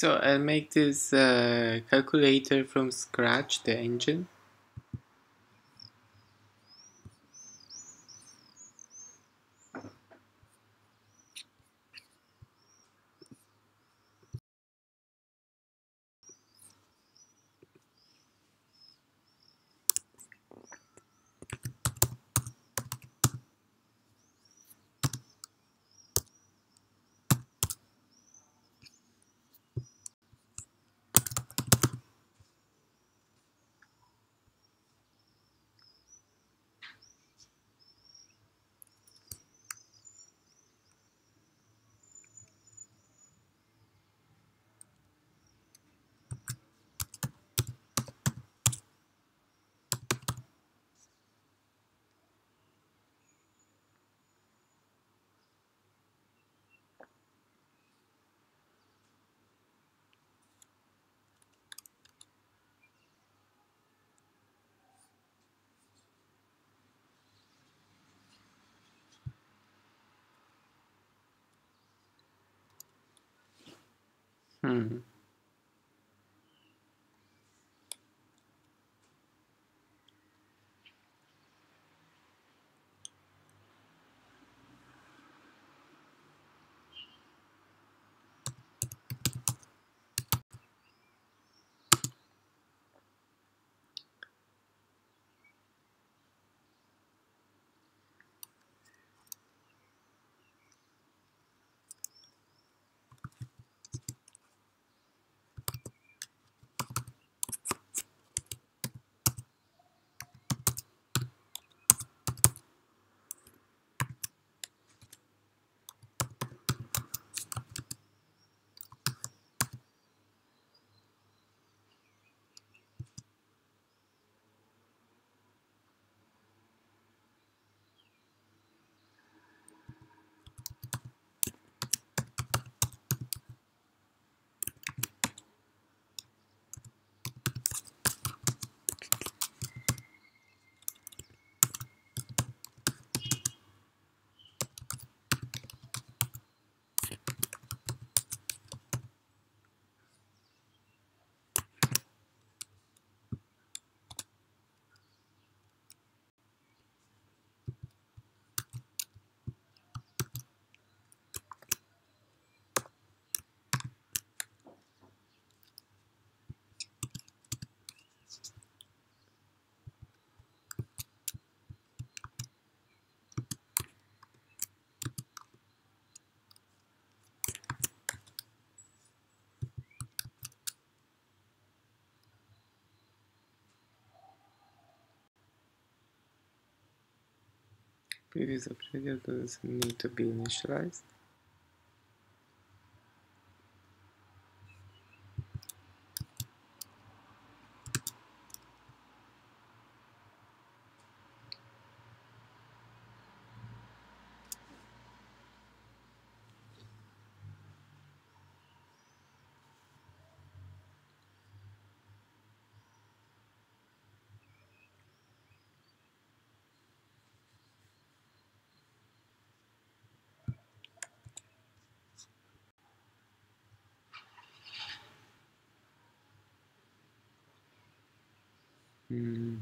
So I'll make this uh, calculator from scratch, the engine. Previous operator doesn't need to be initialized. Hmm.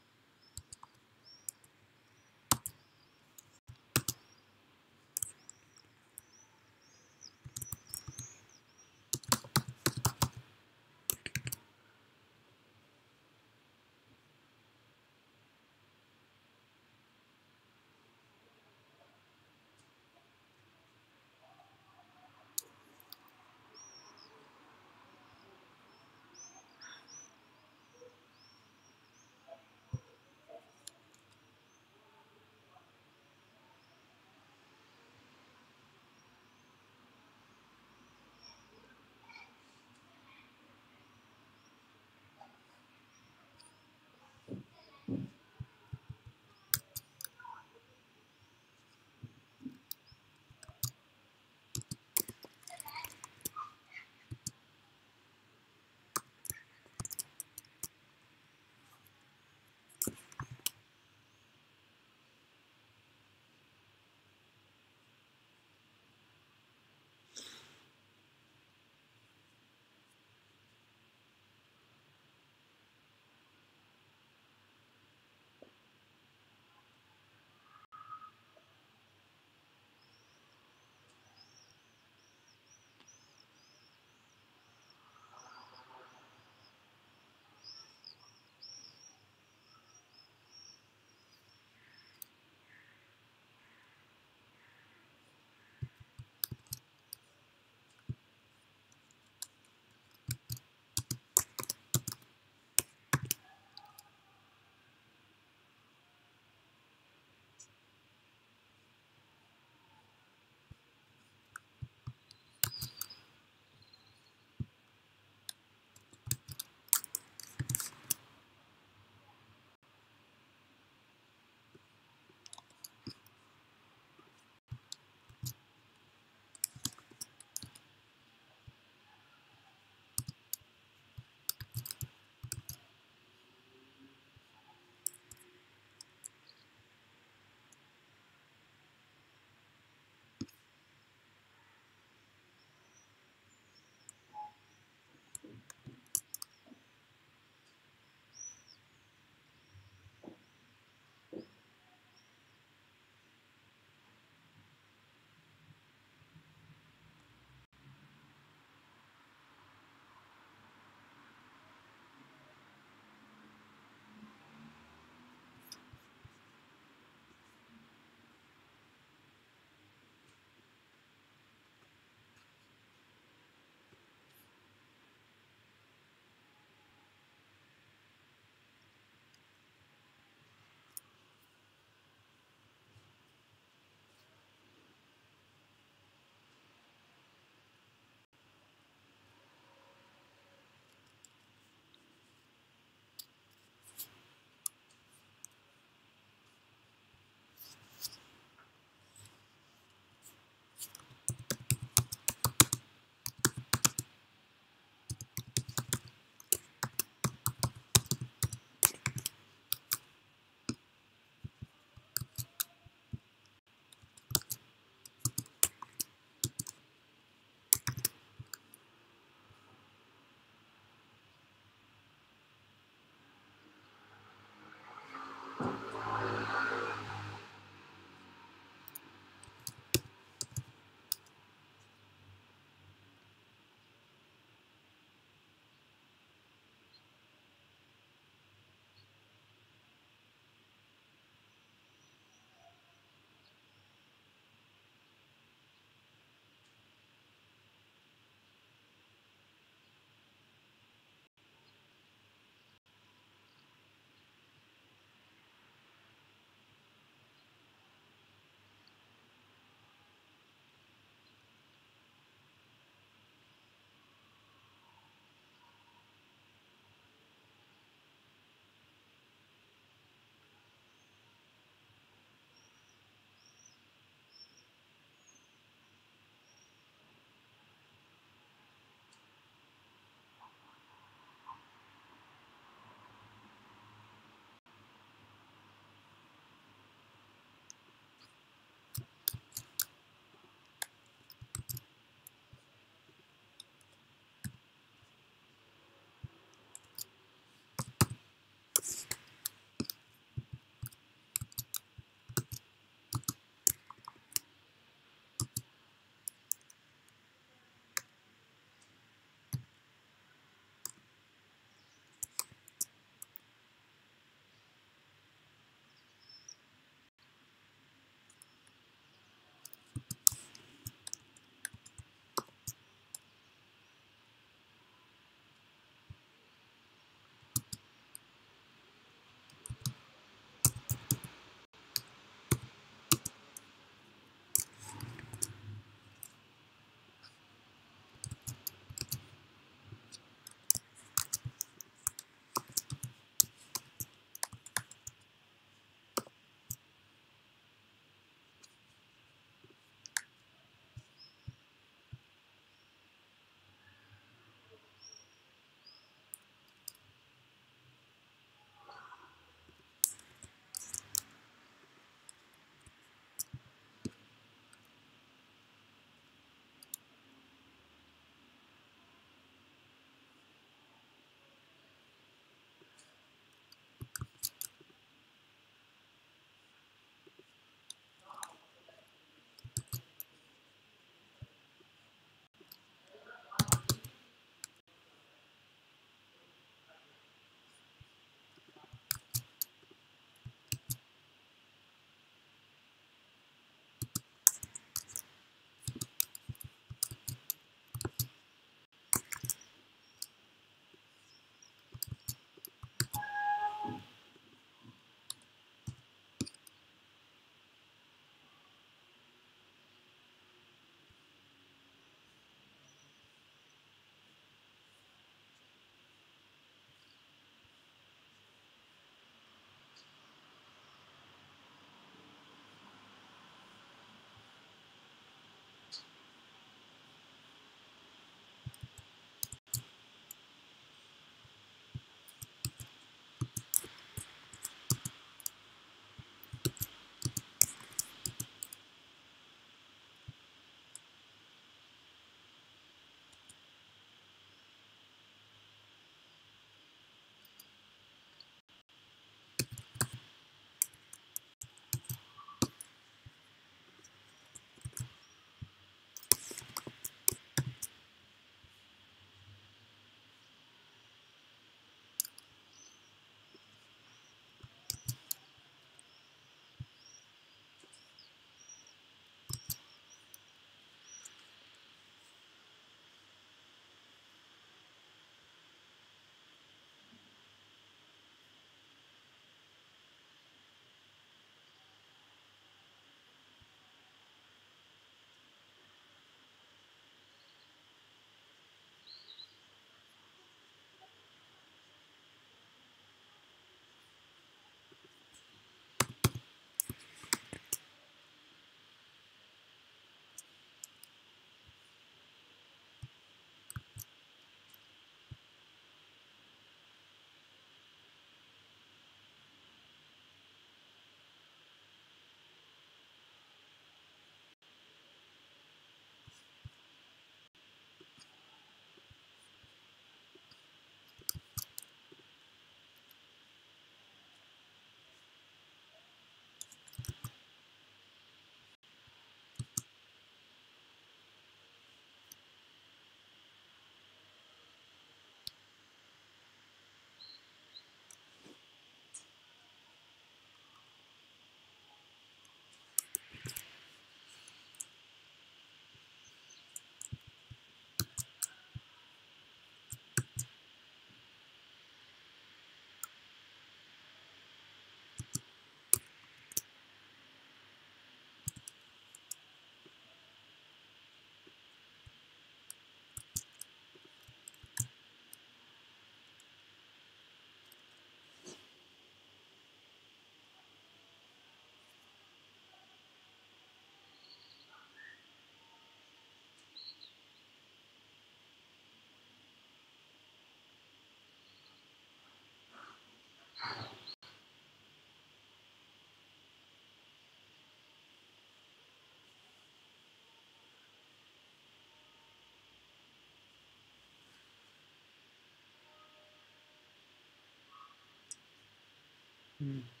Mm.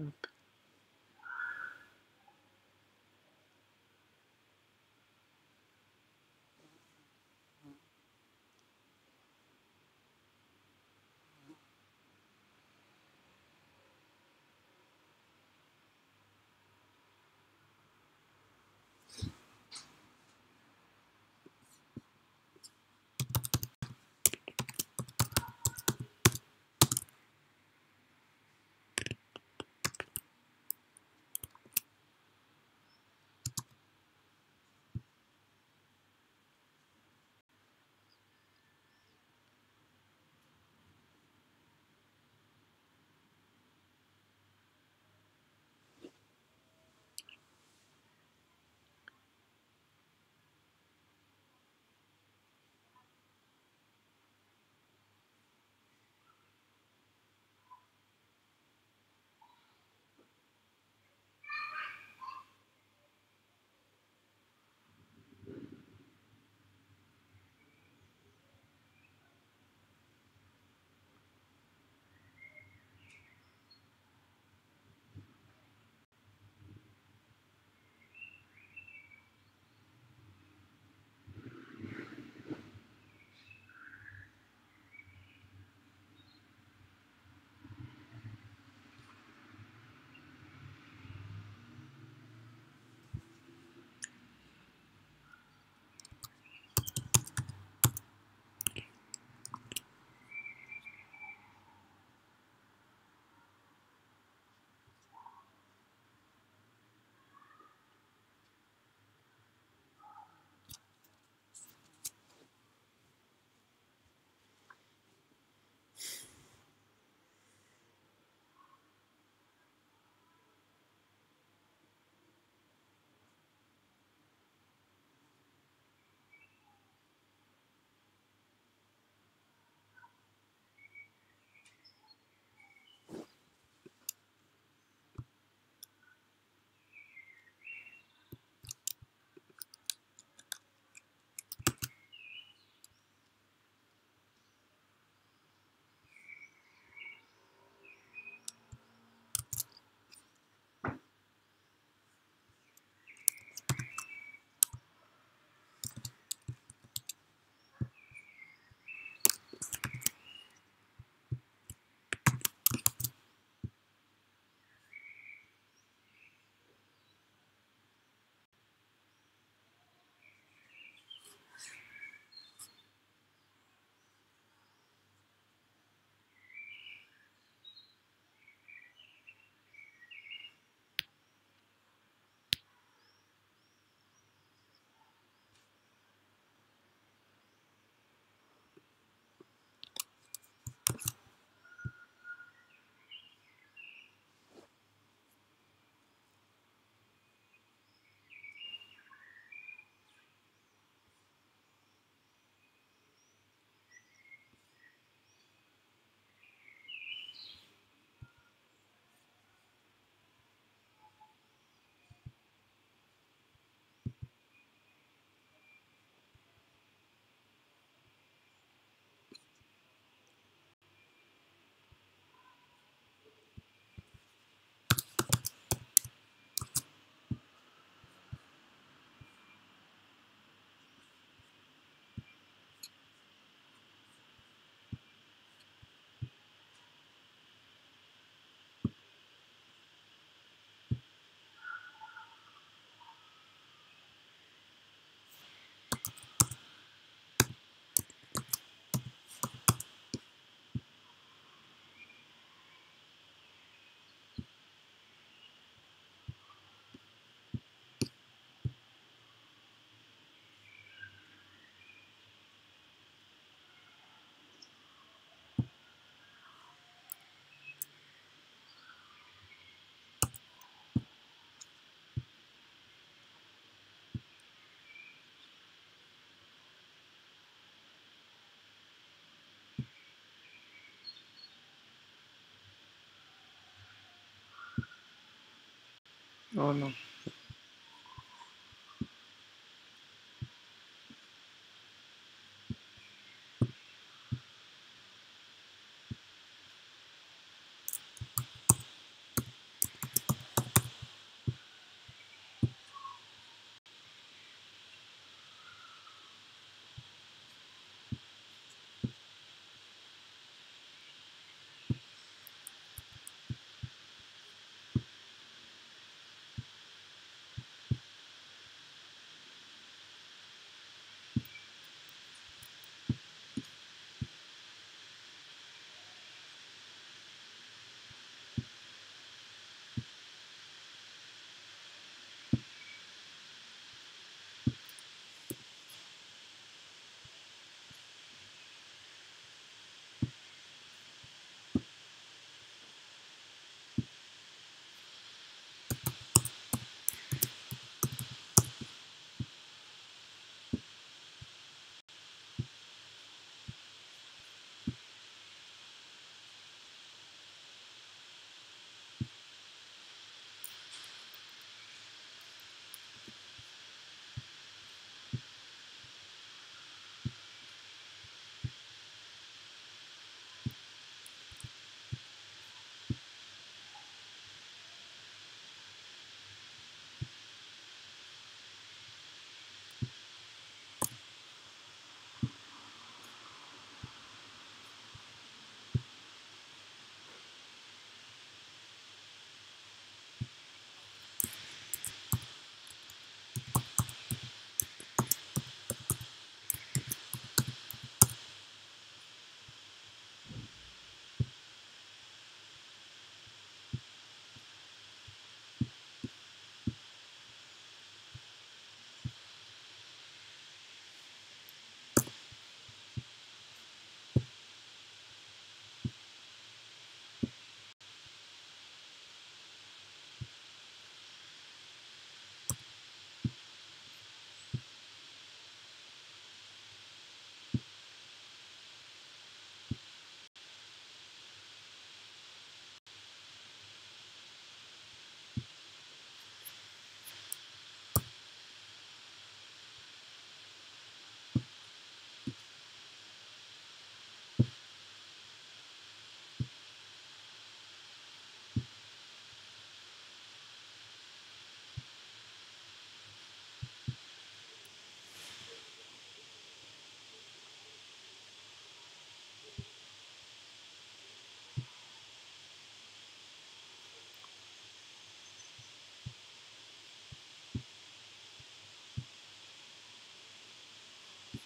Stop. No, no.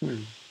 Hmm.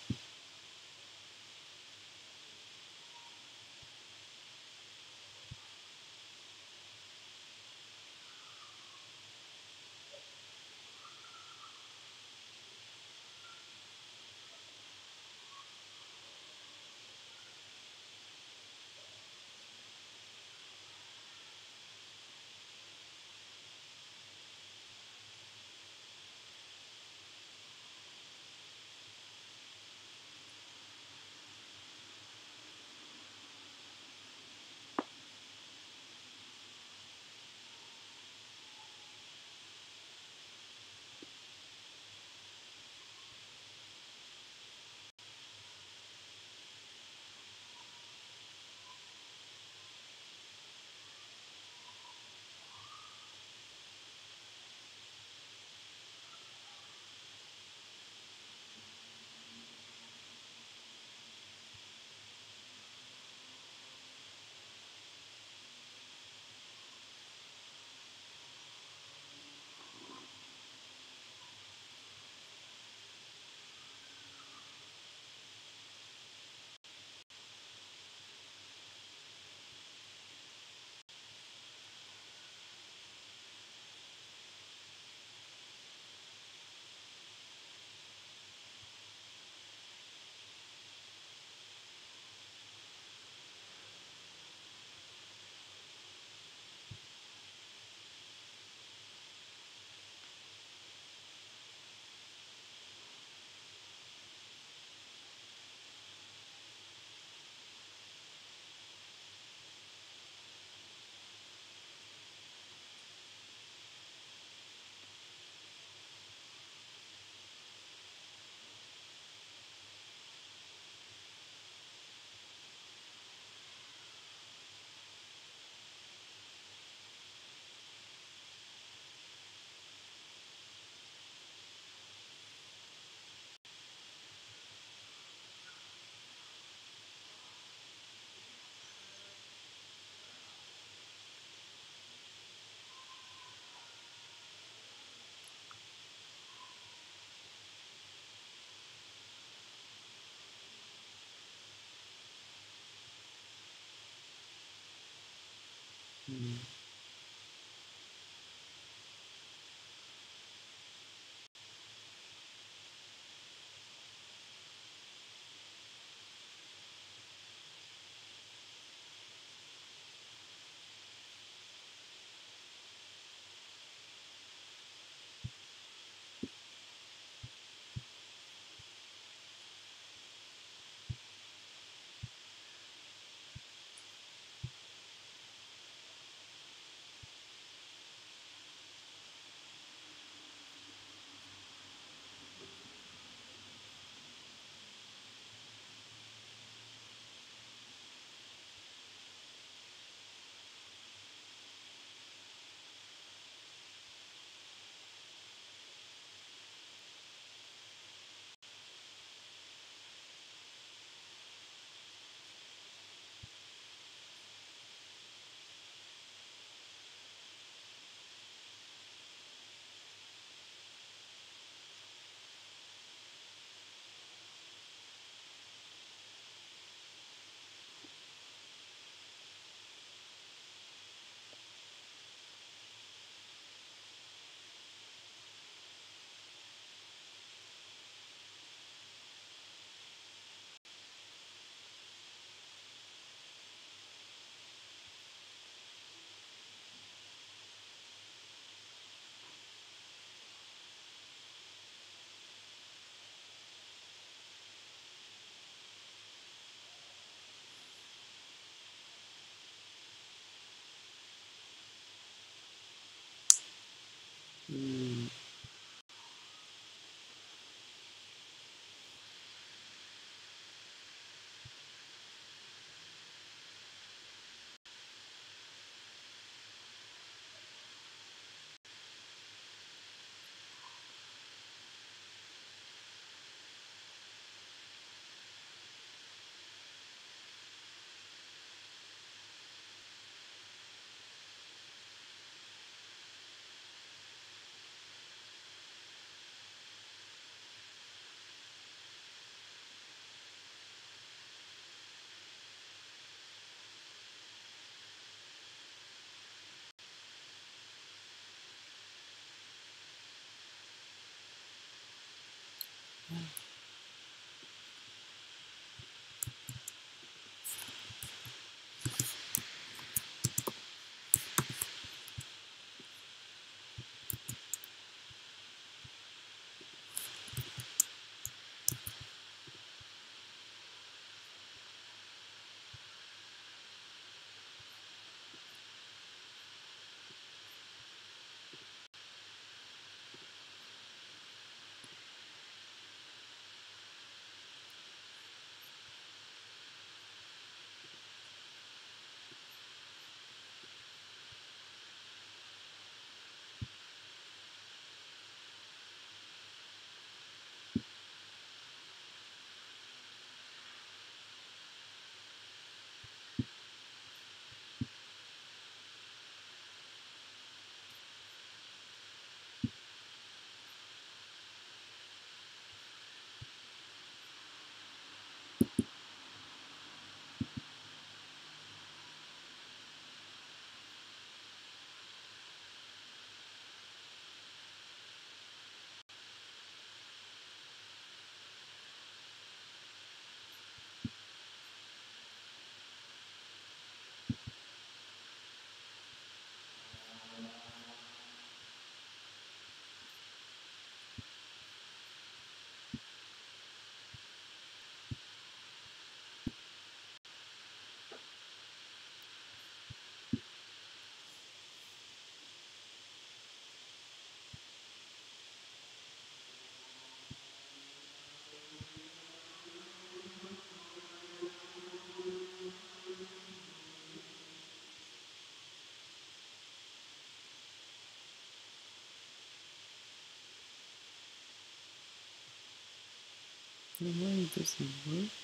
Why it doesn't work?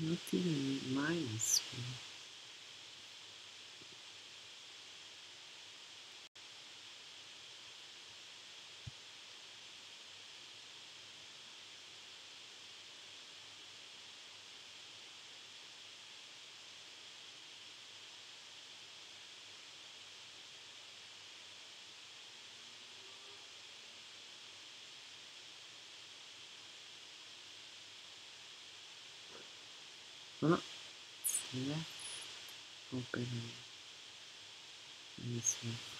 Not even minus one. It's left open on this one.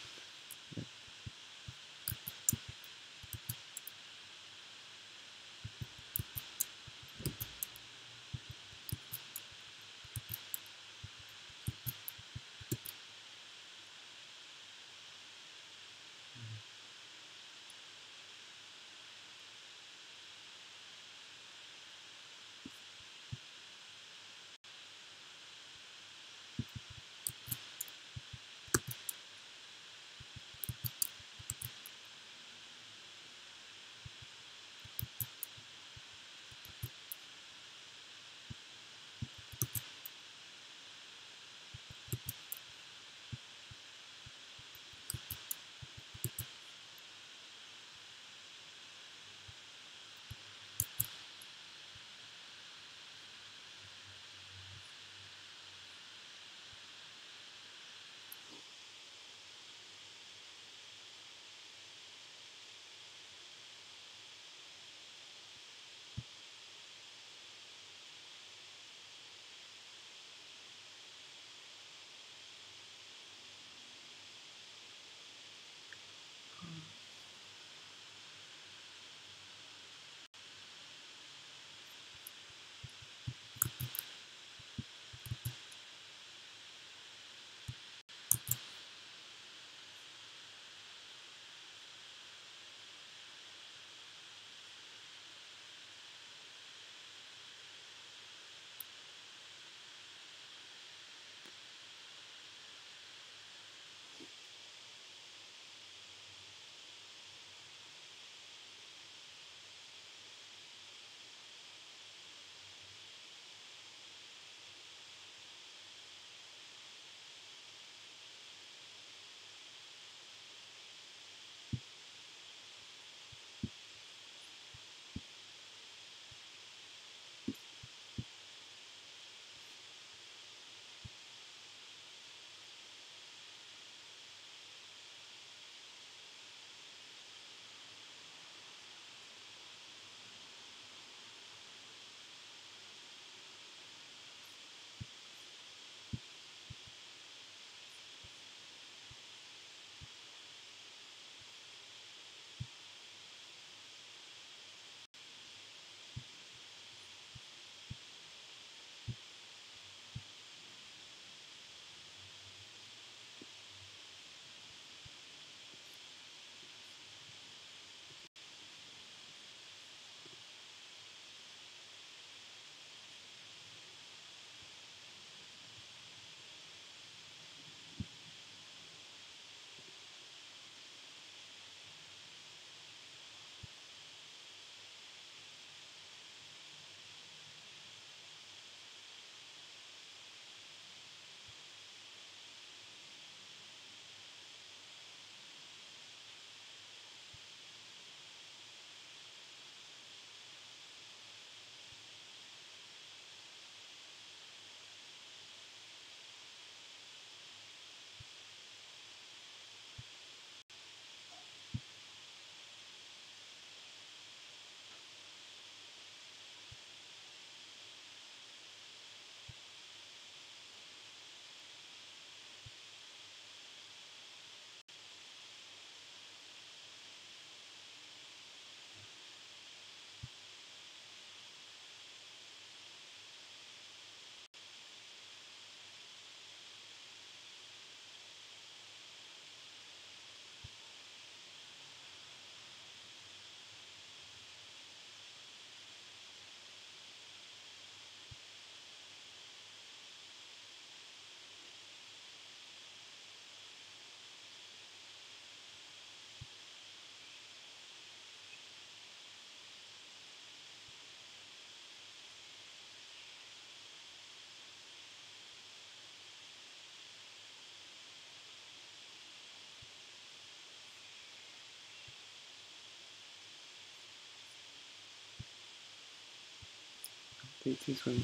Okay, this one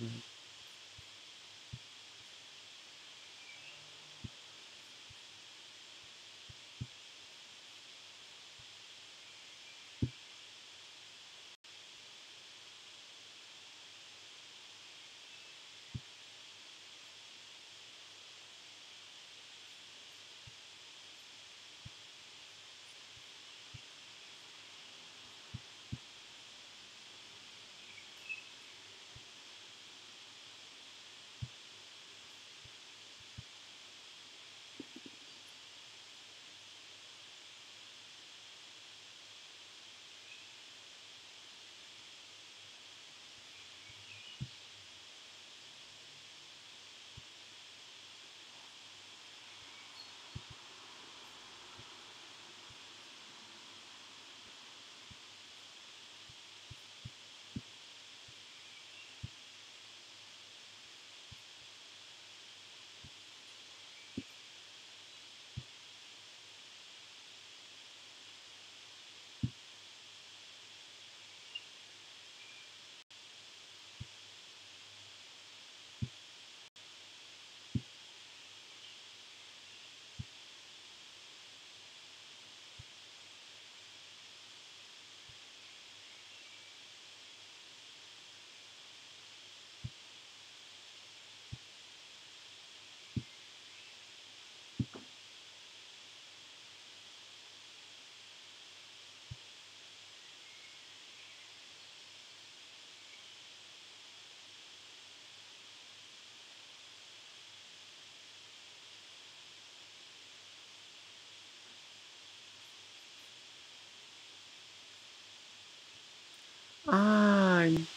works.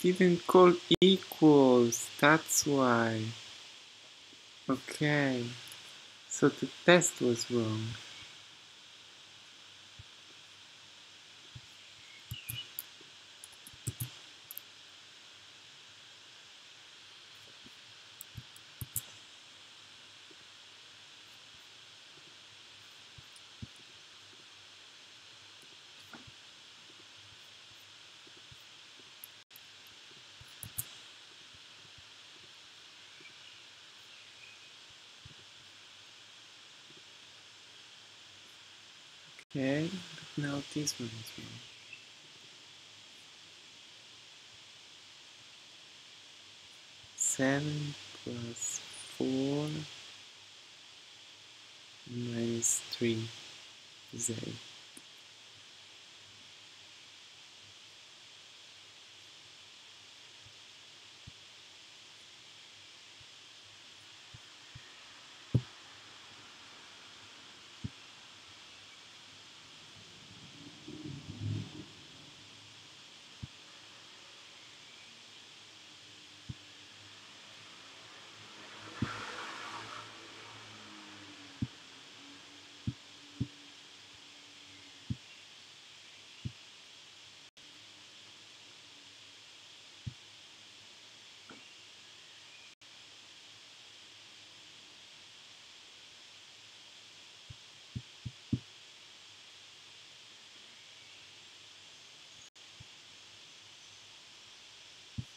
Didn't call equals. That's why. Okay. So the test was wrong. Okay, now this one is wrong. Seven plus four minus three is eight.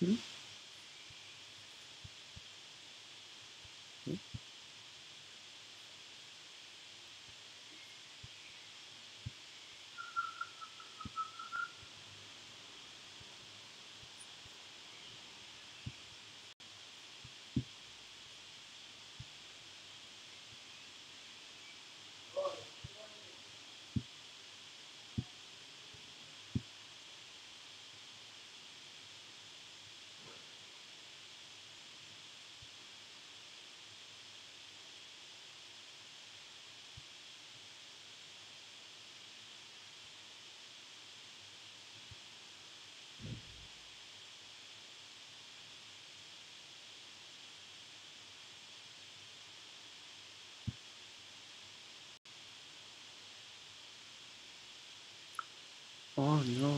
Hmm? Oh no.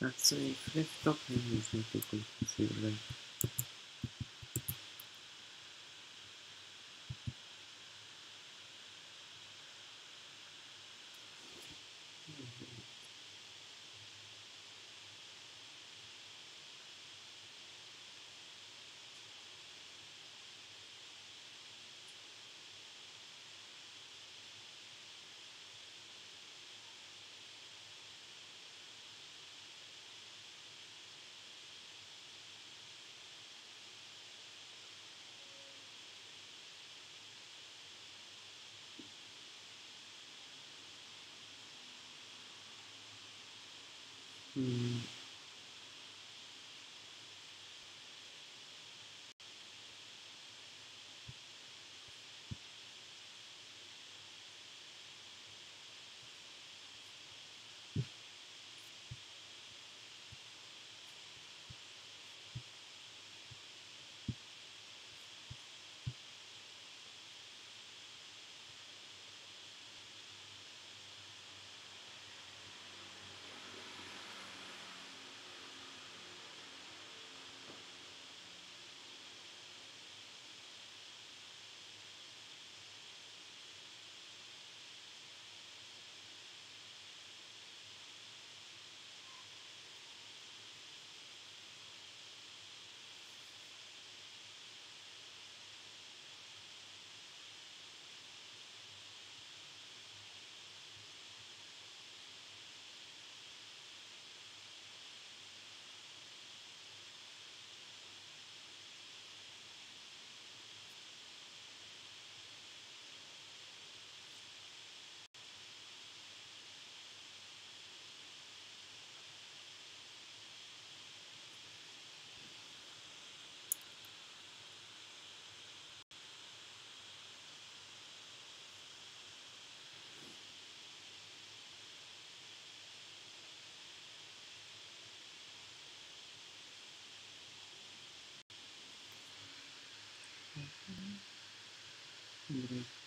That's a fifth up in this difficult Great.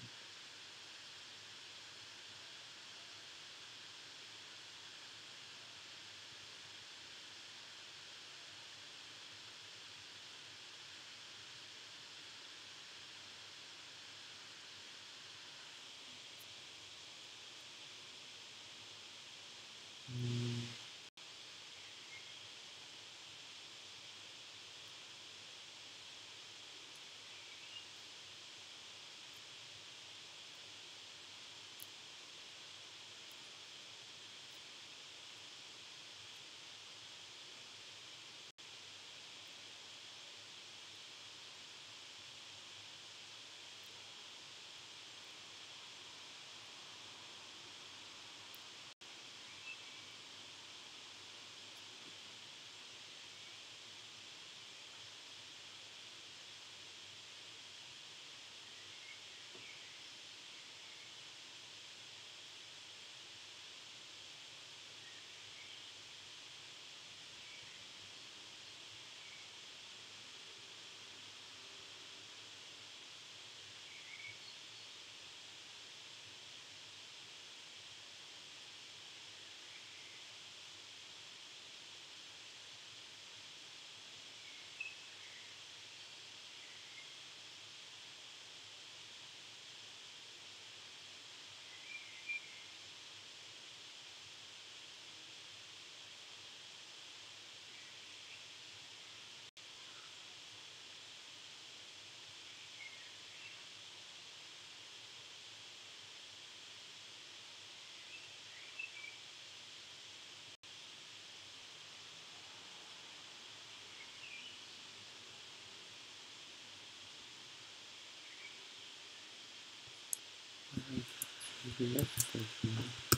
Bismillah.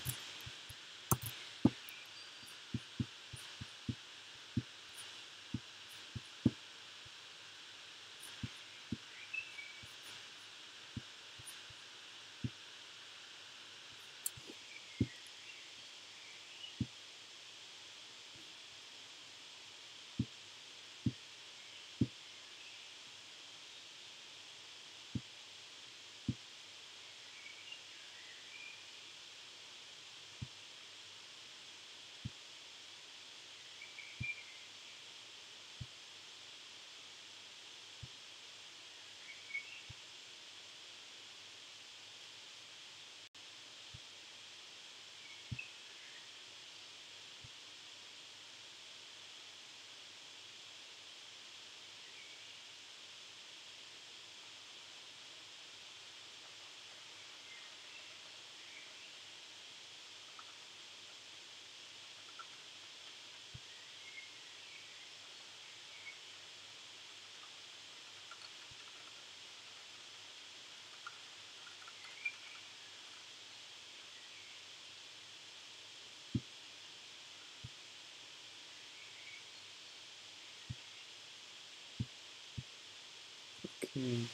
See.